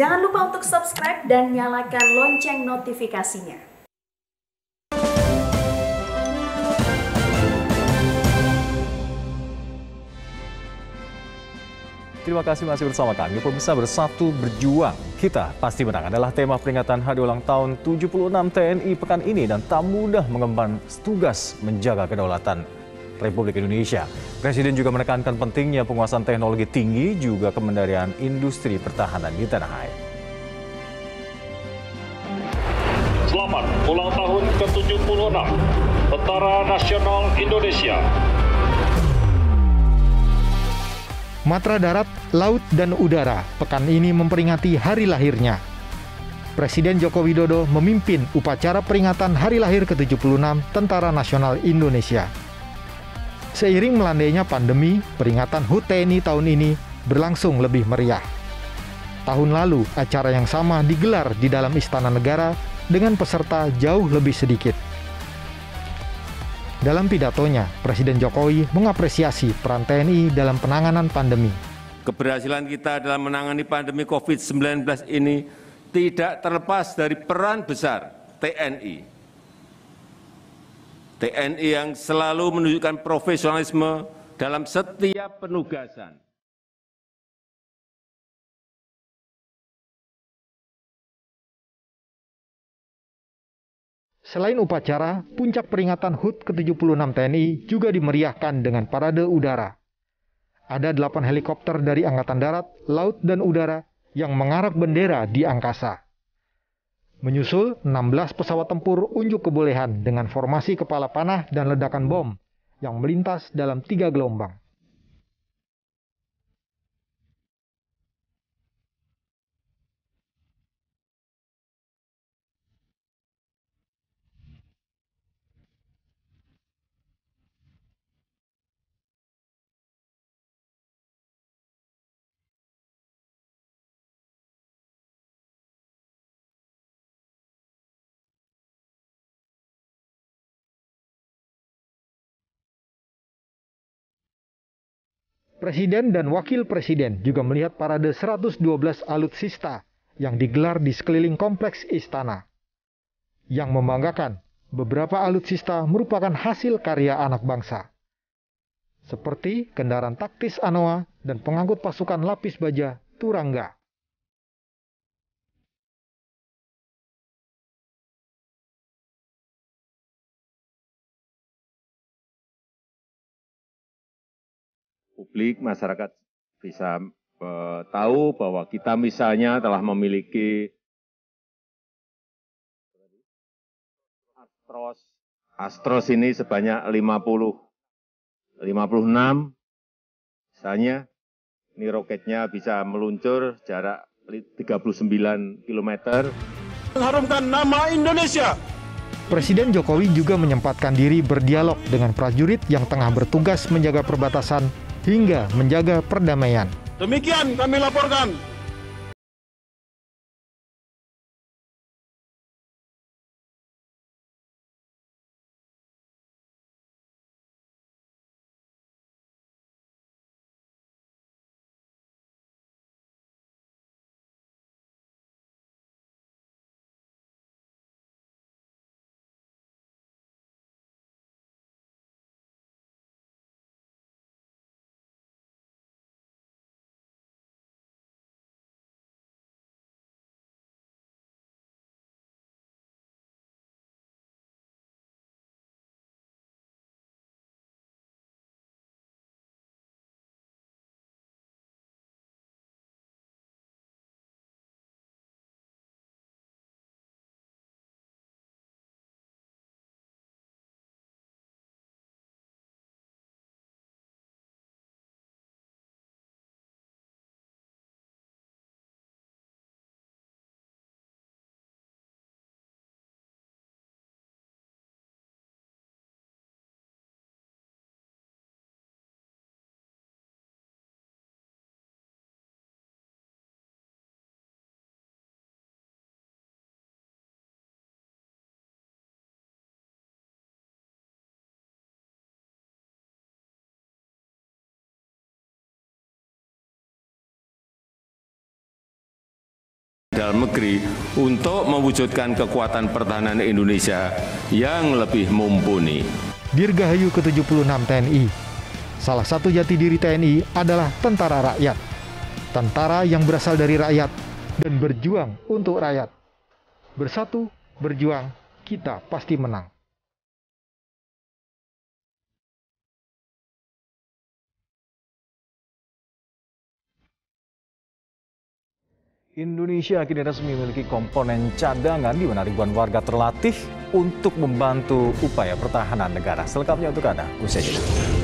Jangan lupa untuk subscribe dan nyalakan lonceng notifikasinya. Terima kasih masih bersama kami. Pemirsa bersatu berjuang. Kita pasti menang adalah tema peringatan hari ulang tahun 76 TNI pekan ini dan tak mudah mengemban tugas menjaga kedaulatan Republik Indonesia. Presiden juga menekankan pentingnya penguasaan teknologi tinggi juga kemandirian industri pertahanan di tanah air. Selamat ulang tahun ke-76 Tentara Nasional Indonesia. Matra Darat, Laut, dan Udara pekan ini memperingati hari lahirnya. Presiden Joko Widodo memimpin upacara peringatan hari lahir ke-76 Tentara Nasional Indonesia. Seiring melandainya pandemi, peringatan HUT TNI tahun ini berlangsung lebih meriah. Tahun lalu, acara yang sama digelar di dalam Istana Negara dengan peserta jauh lebih sedikit. Dalam pidatonya, Presiden Jokowi mengapresiasi peran TNI dalam penanganan pandemi. Keberhasilan kita dalam menangani pandemi COVID-19 ini tidak terlepas dari peran besar TNI. TNI yang selalu menunjukkan profesionalisme dalam setiap penugasan. Selain upacara, puncak peringatan HUT ke-76 TNI juga dimeriahkan dengan parade udara. Ada delapan helikopter dari Angkatan Darat, Laut, dan Udara yang mengarak bendera di angkasa. Menyusul 16 pesawat tempur unjuk kebolehan dengan formasi kepala panah dan ledakan bom yang melintas dalam tiga gelombang. Presiden dan Wakil Presiden juga melihat parade 112 alutsista yang digelar di sekeliling kompleks istana. Yang membanggakan, beberapa alutsista merupakan hasil karya anak bangsa. Seperti kendaraan taktis Anoa dan pengangkut pasukan lapis baja Turangga. Publik, masyarakat bisa uh, tahu bahwa kita misalnya telah memiliki Astros. Astros ini sebanyak 50, 56. Misalnya, ini roketnya bisa meluncur jarak 39 km. Mengharumkan nama Indonesia. Presiden Jokowi juga menyempatkan diri berdialog dengan prajurit yang tengah bertugas menjaga perbatasan hingga menjaga perdamaian. Demikian kami laporkan. Dalam negeri untuk mewujudkan kekuatan pertahanan Indonesia yang lebih mumpuni. Dirgahayu ke-76 TNI. Salah satu jati diri TNI adalah tentara rakyat. Tentara yang berasal dari rakyat dan berjuang untuk rakyat. Bersatu, berjuang, kita pasti menang. Indonesia kini resmi memiliki komponen cadangan di mana ribuan warga terlatih untuk membantu upaya pertahanan negara. Selengkapnya untuk Anda, usai jeda.